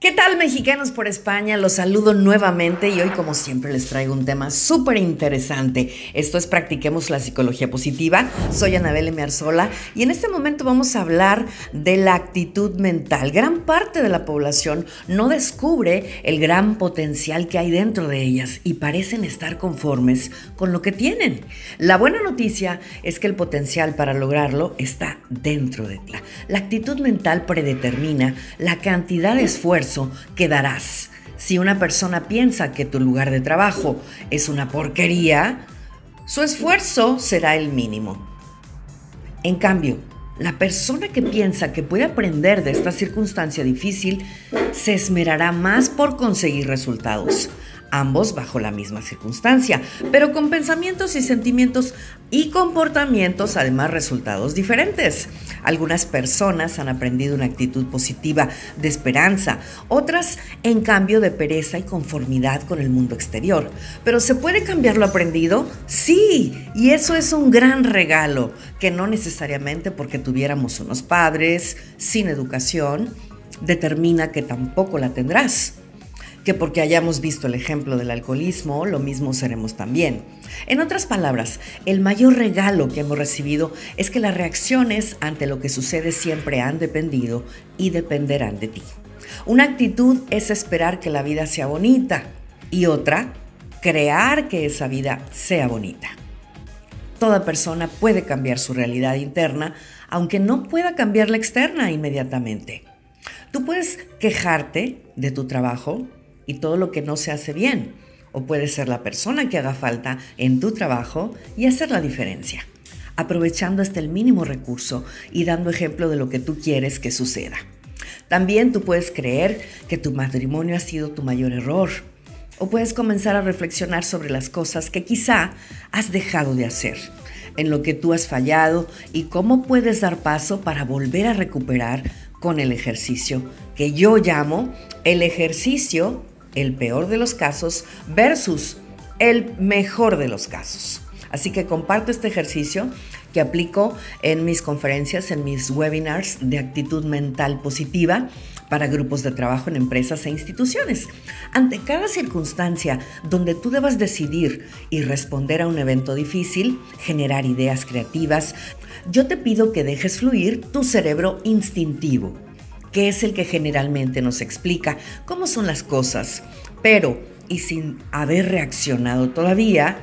¿Qué tal mexicanos por España? Los saludo nuevamente y hoy como siempre les traigo un tema súper interesante. Esto es Practiquemos la Psicología Positiva. Soy Anabel M. Arzola y en este momento vamos a hablar de la actitud mental. Gran parte de la población no descubre el gran potencial que hay dentro de ellas y parecen estar conformes con lo que tienen. La buena noticia es que el potencial para lograrlo está dentro de ti. La actitud mental predetermina la cantidad de esfuerzo que darás. Si una persona piensa que tu lugar de trabajo es una porquería, su esfuerzo será el mínimo. En cambio, la persona que piensa que puede aprender de esta circunstancia difícil se esmerará más por conseguir resultados ambos bajo la misma circunstancia, pero con pensamientos y sentimientos y comportamientos, además resultados diferentes. Algunas personas han aprendido una actitud positiva de esperanza, otras en cambio de pereza y conformidad con el mundo exterior. Pero ¿se puede cambiar lo aprendido? Sí, y eso es un gran regalo, que no necesariamente porque tuviéramos unos padres sin educación, determina que tampoco la tendrás que porque hayamos visto el ejemplo del alcoholismo, lo mismo seremos también. En otras palabras, el mayor regalo que hemos recibido es que las reacciones ante lo que sucede siempre han dependido y dependerán de ti. Una actitud es esperar que la vida sea bonita y otra, crear que esa vida sea bonita. Toda persona puede cambiar su realidad interna, aunque no pueda cambiar la externa inmediatamente. Tú puedes quejarte de tu trabajo, y todo lo que no se hace bien. O puede ser la persona que haga falta en tu trabajo y hacer la diferencia, aprovechando hasta el mínimo recurso y dando ejemplo de lo que tú quieres que suceda. También tú puedes creer que tu matrimonio ha sido tu mayor error. O puedes comenzar a reflexionar sobre las cosas que quizá has dejado de hacer, en lo que tú has fallado y cómo puedes dar paso para volver a recuperar con el ejercicio, que yo llamo el ejercicio el peor de los casos versus el mejor de los casos. Así que comparto este ejercicio que aplico en mis conferencias, en mis webinars de actitud mental positiva para grupos de trabajo en empresas e instituciones. Ante cada circunstancia donde tú debas decidir y responder a un evento difícil, generar ideas creativas, yo te pido que dejes fluir tu cerebro instintivo que es el que generalmente nos explica cómo son las cosas. Pero, y sin haber reaccionado todavía,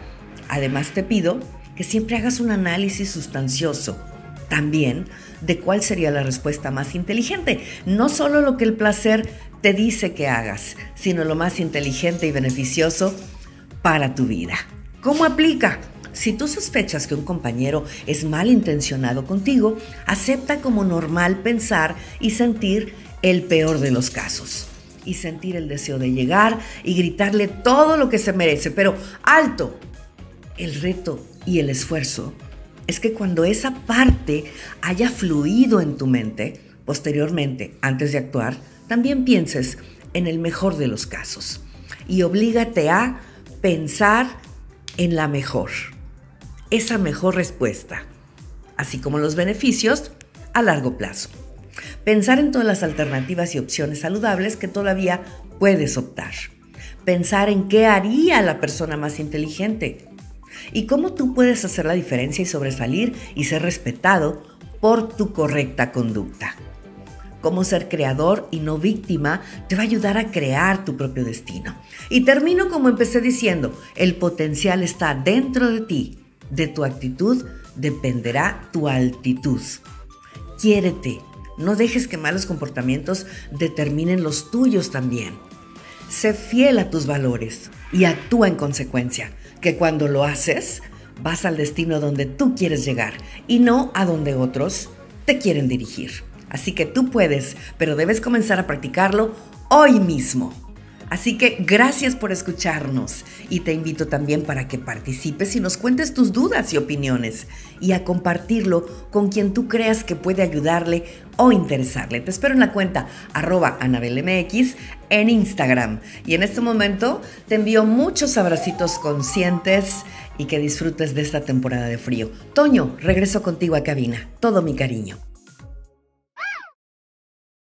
además te pido que siempre hagas un análisis sustancioso también de cuál sería la respuesta más inteligente. No solo lo que el placer te dice que hagas, sino lo más inteligente y beneficioso para tu vida. ¿Cómo aplica? Si tú sospechas que un compañero es malintencionado contigo, acepta como normal pensar y sentir el peor de los casos. Y sentir el deseo de llegar y gritarle todo lo que se merece. Pero alto, el reto y el esfuerzo es que cuando esa parte haya fluido en tu mente, posteriormente, antes de actuar, también pienses en el mejor de los casos. Y oblígate a pensar en la mejor esa mejor respuesta, así como los beneficios a largo plazo. Pensar en todas las alternativas y opciones saludables que todavía puedes optar. Pensar en qué haría la persona más inteligente y cómo tú puedes hacer la diferencia y sobresalir y ser respetado por tu correcta conducta. Cómo ser creador y no víctima te va a ayudar a crear tu propio destino. Y termino como empecé diciendo, el potencial está dentro de ti de tu actitud dependerá tu altitud. Quiérete, no dejes que malos comportamientos determinen los tuyos también. Sé fiel a tus valores y actúa en consecuencia, que cuando lo haces, vas al destino donde tú quieres llegar y no a donde otros te quieren dirigir. Así que tú puedes, pero debes comenzar a practicarlo hoy mismo. Así que gracias por escucharnos y te invito también para que participes y nos cuentes tus dudas y opiniones y a compartirlo con quien tú creas que puede ayudarle o interesarle. Te espero en la cuenta arroba anabelmx en Instagram. Y en este momento te envío muchos abracitos conscientes y que disfrutes de esta temporada de frío. Toño, regreso contigo a cabina. Todo mi cariño.